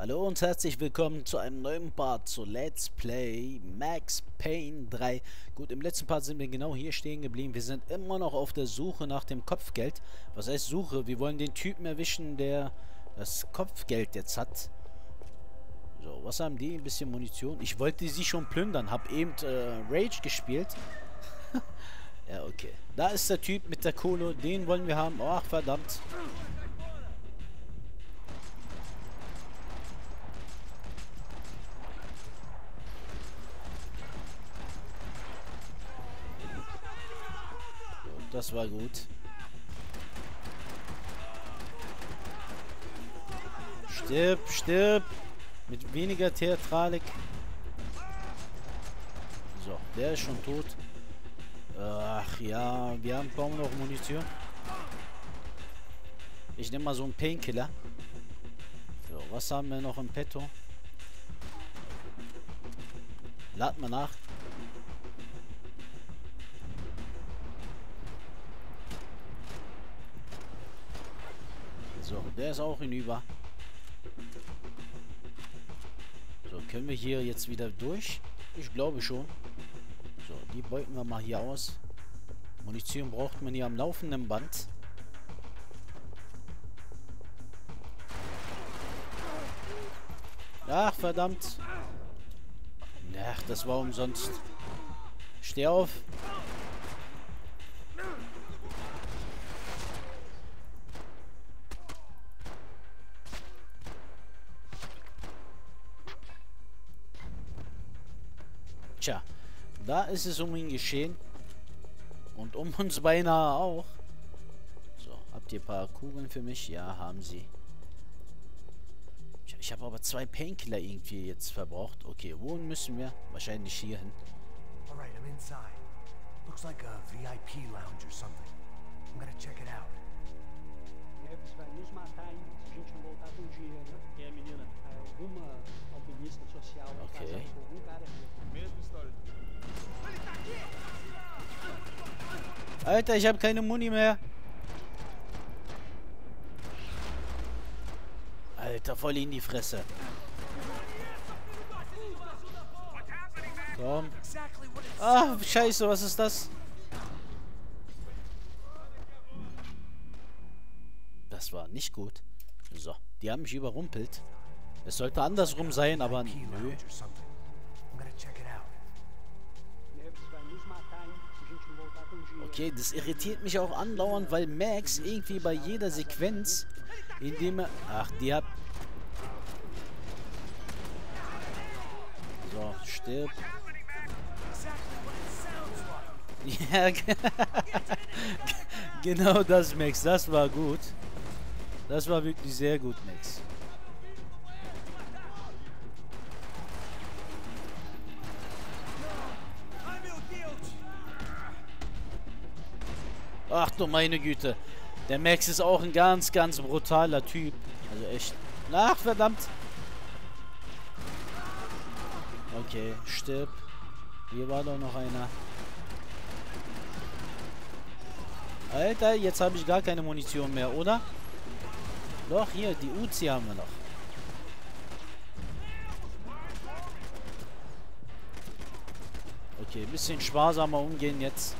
Hallo und herzlich willkommen zu einem neuen Part zu Let's Play Max Payne 3. Gut, im letzten Part sind wir genau hier stehen geblieben. Wir sind immer noch auf der Suche nach dem Kopfgeld. Was heißt Suche? Wir wollen den Typen erwischen, der das Kopfgeld jetzt hat. So, was haben die? Ein bisschen Munition. Ich wollte sie schon plündern. Hab eben äh, Rage gespielt. ja, okay. Da ist der Typ mit der Kohle. Den wollen wir haben. Ach, verdammt. Das war gut. Stirb, stirb. Mit weniger Theatralik. So, der ist schon tot. Ach ja, wir haben kaum noch Munition. Ich nehme mal so einen Painkiller. So, was haben wir noch im Petto? Lad mal nach. So, der ist auch hinüber. So, können wir hier jetzt wieder durch? Ich glaube schon. So, die beuten wir mal hier aus. Munition braucht man hier am laufenden Band. Ach, verdammt. Ach, das war umsonst. Steh auf. Tja, da ist es um ihn geschehen. Und um uns beinahe auch. So, habt ihr ein paar Kugeln für mich? Ja, haben sie. Ich, ich habe aber zwei Painkiller irgendwie jetzt verbraucht. Okay, wohin müssen wir? Wahrscheinlich hier hin. Alright, I'm inside. Looks like a VIP lounge or something. I'm gonna check it out. Neves vai nos matar hein, se a gente não voltar com dinheiro, né? É a menina? Alguma alpinista social Ok. casada com algum cara rico. Mesma história. Alter, ich habe keine Muni mehr. Alter, voll in die Fresse. Komm. Ah, scheiße, was ist das? Das war nicht gut. So, die haben mich überrumpelt. Es sollte andersrum sein, aber nö. Okay, das irritiert mich auch andauernd, weil Max irgendwie bei jeder Sequenz, indem er... Ach, die hat... So, stirb. Ja, ge- genau das, Max. Das war gut. Das war wirklich sehr gut, Max. Ach du meine Güte. Der Max ist auch ein ganz, ganz brutaler Typ. Also echt. Ach, verdammt. Okay, stirb. Hier war doch noch einer. Alter, jetzt habe ich gar keine Munition mehr, oder? Doch, hier, die Uzi haben wir noch. Okay, bisschen sparsamer umgehen jetzt.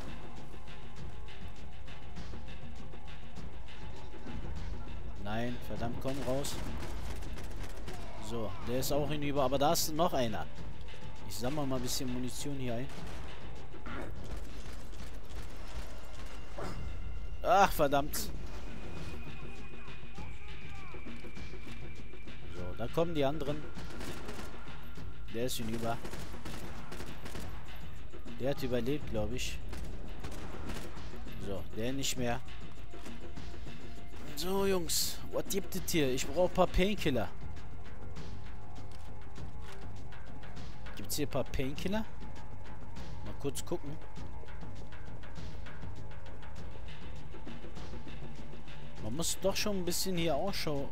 Nein, verdammt, komm raus. So, der ist auch hinüber, aber da ist noch einer. Ich sammle mal ein bisschen Munition hier ein. Ach, verdammt. So, da kommen die anderen. Der ist hinüber. Der hat überlebt, glaube ich. So, der nicht mehr. So, Jungs. Was gibt es hier? Ich brauche ein paar Painkiller. Gibt es hier ein paar Painkiller? Mal kurz gucken. Man muss doch schon ein bisschen hier Ausschau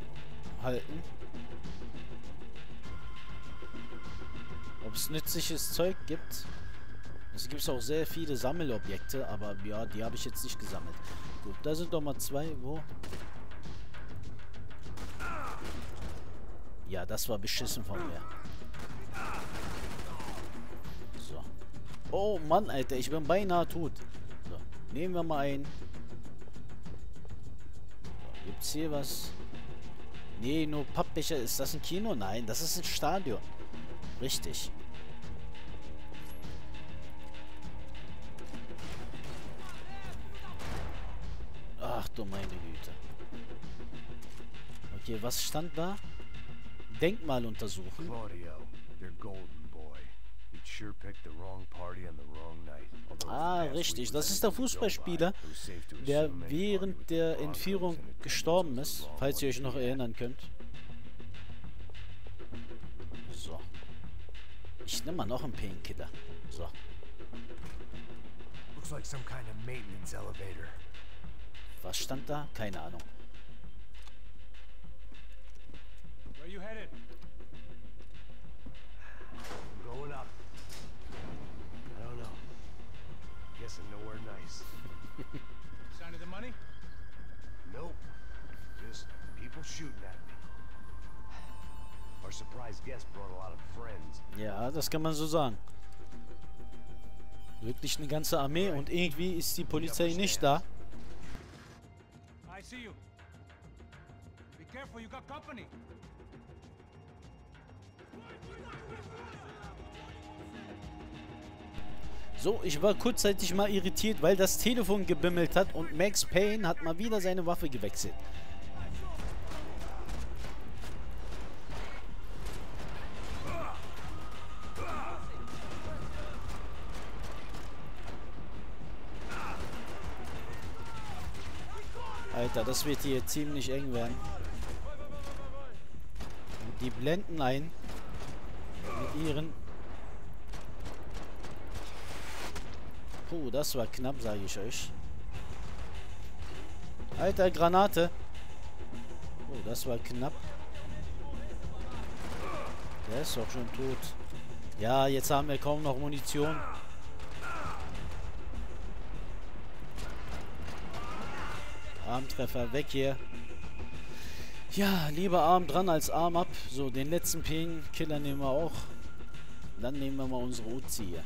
halten. Ob es nützliches Zeug gibt. Es gibt auch sehr viele Sammelobjekte, aber ja, die habe ich jetzt nicht gesammelt. Gut, da sind doch mal zwei. Wo? Ja, das war beschissen von mir. So. Oh Mann, Alter, ich bin beinahe tot. So, nehmen wir mal ein. So, gibt's hier was? Nee, nur Pappbecher. Ist das ein Kino? Nein, das ist ein Stadion. Richtig. Ach du meine Güte. Okay, was stand da? Denkmal untersuchen. Ah, richtig. Das ist der Fußballspieler, der während der Entführung gestorben ist, falls ihr euch noch erinnern könnt. So. Ich nehme mal noch einen Painkiller. So. Looks like some kind of maintenance elevator. Was stand da? Keine Ahnung. You headed? I'm going up. I don't know. Guessing nowhere nice. Sign of the money? Nope. Just people shooting at me. Our surprise guest brought a lot of friends. Ja, das kann man so sagen. Wirklich eine ganze Armee und irgendwie ist die Polizei nicht da. I see you. Be careful, you got company. So, ich war kurzzeitig mal irritiert, weil das Telefon gebimmelt hat und Max Payne hat mal wieder seine Waffe gewechselt. Alter, das wird hier ziemlich eng werden. Und die blenden ein mit ihren Puh, das war knapp, sage ich euch. Alter, Granate. Oh, das war knapp. Der ist doch schon tot. Ja, jetzt haben wir kaum noch Munition. Armtreffer, weg hier. Ja, lieber Arm dran als Arm ab. So, den letzten Painkiller nehmen wir auch. Dann nehmen wir mal unsere Uzi hier.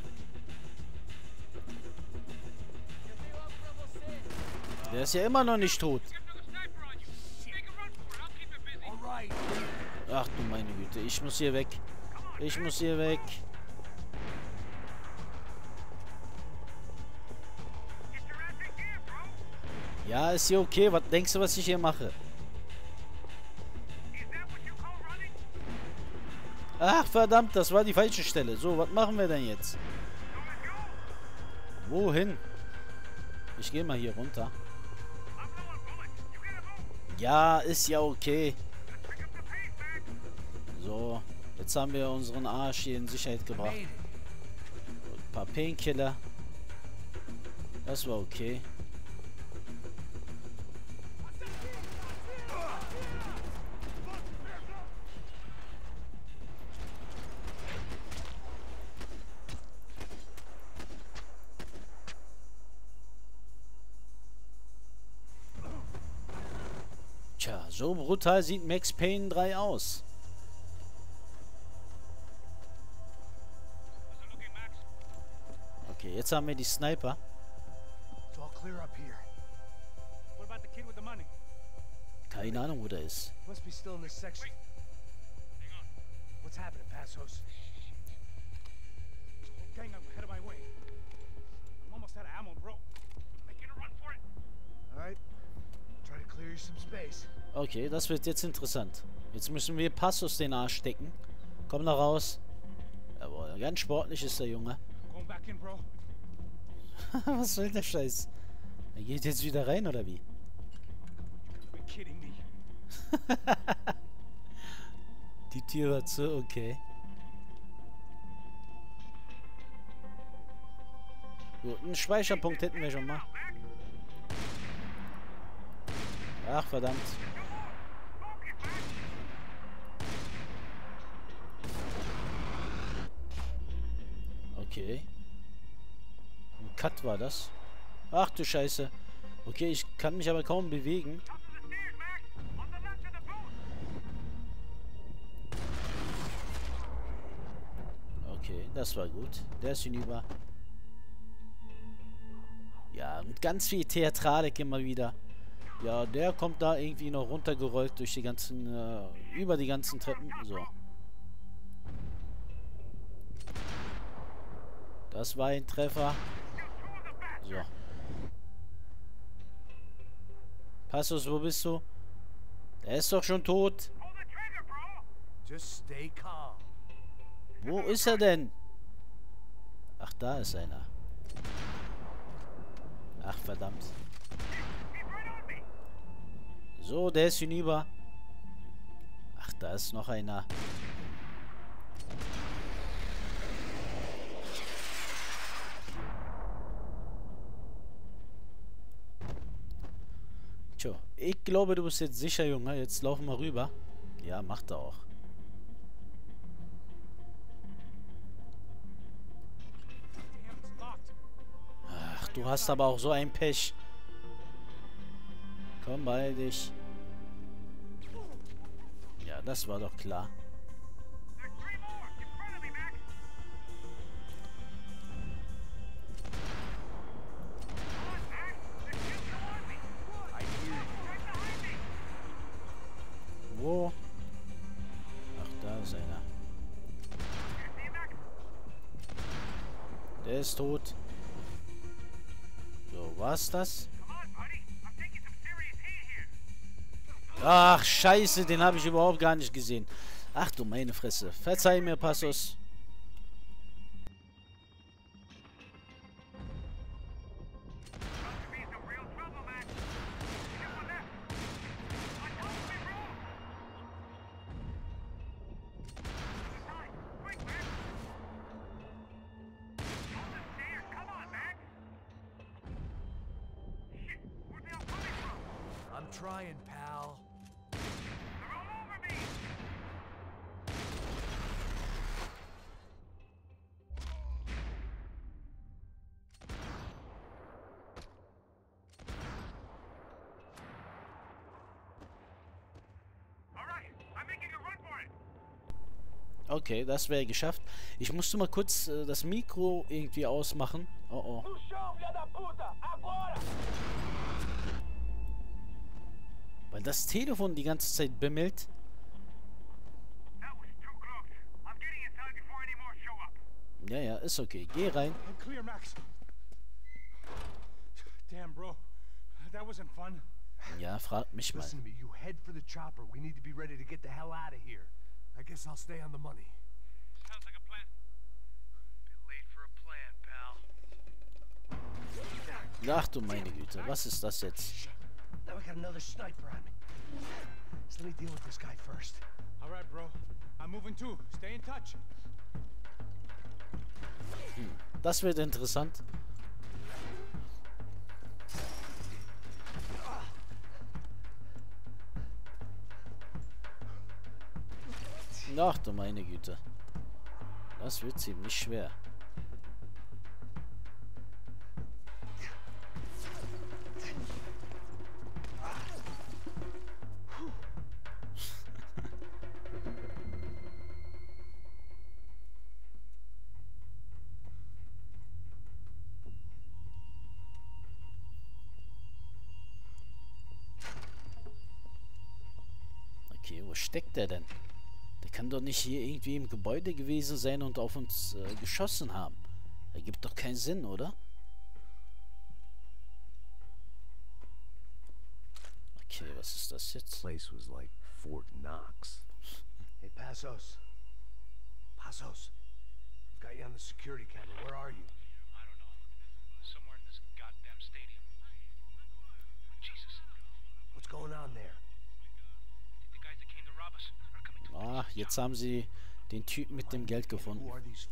Der ist ja immer noch nicht tot. Ach du meine Güte, ich muss hier weg. Ich muss hier weg. Ja, ist hier okay. Was denkst du, was ich hier mache? Ach, verdammt, das war die falsche Stelle. So, was machen wir denn jetzt? Wohin? Ich gehe mal hier runter. Ja, ist ja okay. So, jetzt haben wir unseren Arsch hier in Sicherheit gebracht. Ein paar Painkiller. Das war okay. Tja, so brutal sieht Max Payne 3 aus. Okay, jetzt haben wir die Sniper. Keine Ahnung, wo der ist. What's happening, Passos? Gang up ahead of my way. I'm almost out of ammo, bro. Making a run for it. All right. Try to clear you some space. Okay, das wird jetzt interessant. Jetzt müssen wir Passus den Arsch stecken. Komm da raus. Jawohl, ganz sportlich ist der Junge. Was soll der Scheiß? Er geht jetzt wieder rein, oder wie? Die Tür war zu, okay. Gut, einen Speicherpunkt hätten wir schon mal. Ach, verdammt. Okay. Ein Cut war das. Ach du Scheiße. Okay, ich kann mich aber kaum bewegen. Okay, das war gut. Der ist hinüber. Ja, und ganz viel Theatralik immer wieder. Ja, der kommt da irgendwie noch runtergerollt durch die ganzen, äh, über die ganzen Treppen. So. Das war ein Treffer. So. Passus, wo bist du? Der ist doch schon tot. Wo ist er denn? Ach, da ist einer. Ach, verdammt. So, der ist hinüber. Ach, da ist noch einer. Tja, ich glaube, du bist jetzt sicher, Junge. Jetzt laufen wir rüber. Ja, macht er auch. Ach, du hast aber auch so ein Pech. Komm, bei dich. Das war doch klar. Wo? Ach, da ist einer. Der ist tot. So, war's das? Ach, scheiße, den habe ich überhaupt gar nicht gesehen. Ach du meine Fresse. Verzeih mir, Passus. Okay, das wäre geschafft. Ich musste mal kurz äh, das Mikro irgendwie ausmachen. Oh oh. Weil das Telefon die ganze Zeit bimmelt. Ja, ja, ist okay. Geh rein. I'm clear, Max. Damn, bro. That wasn't fun. Ja, frag mich mal. Listen to me. You head for the chopper. We need to be ready to get the hell out of here. I guess I'll stay on the money. Sounds like a plan. Bit late for a plan, pal. Ach du meine Güte, was ist das jetzt? Now we got another sniper on me. So let me deal with this guy first. All right, bro. I'm moving too. Stay in touch. Hm. Das wird interessant. Ach du meine Güte. Das wird ziemlich schwer. Okay, wo steckt der denn? Der kann doch nicht hier irgendwie im Gebäude gewesen sein und auf uns äh, geschossen haben. Ergibt doch keinen Sinn, oder? Okay, was ist das jetzt? Place was like Fort Knox. Hey, Passos. Passos. I've got you on the security camera. Where are you? Jetzt haben sie den Typen mit dem Geld gefunden. Paramilitaries.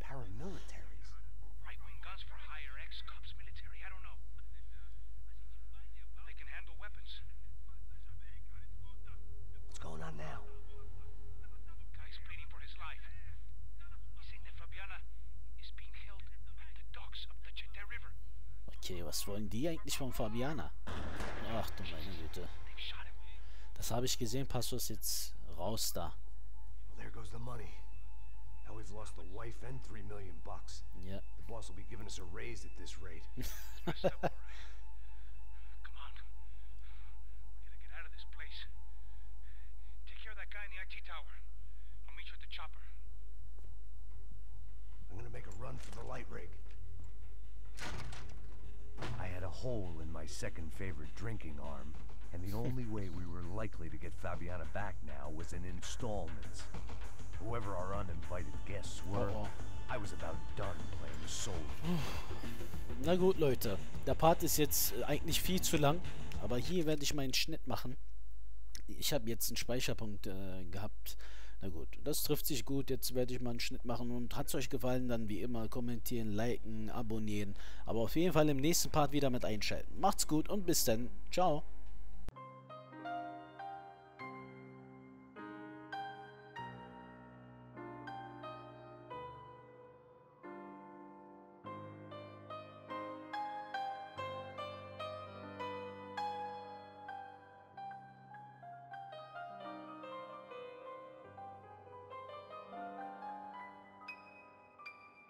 Paramilitaries. Right-wing guns for hire, ex-cops, military. I don't know. They can handle weapons. What's going on now? Guy's pleading for his life. He's saying that Fabiana is being held at the docks of the Chete River. Okay, was wollen die eigentlich von Fabiana? Ach du meine Güte. They've shot him. Das habe ich gesehen, Passus jetzt raus da. was the money. Now we've lost the wife and three million bucks. Ja. The boss will be giving us a raise at this rate. Messed up, all right. Come on. We gotta get out of this place. Take care of that guy in the IT tower. I'll meet you at the chopper. I'm gonna make a run for the light rig. A hole in my second favorite drinking arm, and the only way we were likely to get Fabiana back now was in installments. Whoever our uninvited guests were, Oh, oh. I was about done playing soldier. Na gut, Leute. Der Part ist jetzt äh, eigentlich viel zu lang. Aber hier werde ich meinen Schnitt machen. Ich habe jetzt einen Speicherpunkt äh, gehabt. Na gut, das trifft sich gut. Jetzt werde ich mal einen Schnitt machen. Und hat es euch gefallen, dann wie immer kommentieren, liken, abonnieren. Aber auf jeden Fall im nächsten Part wieder mit einschalten. Macht's gut und bis dann. Ciao.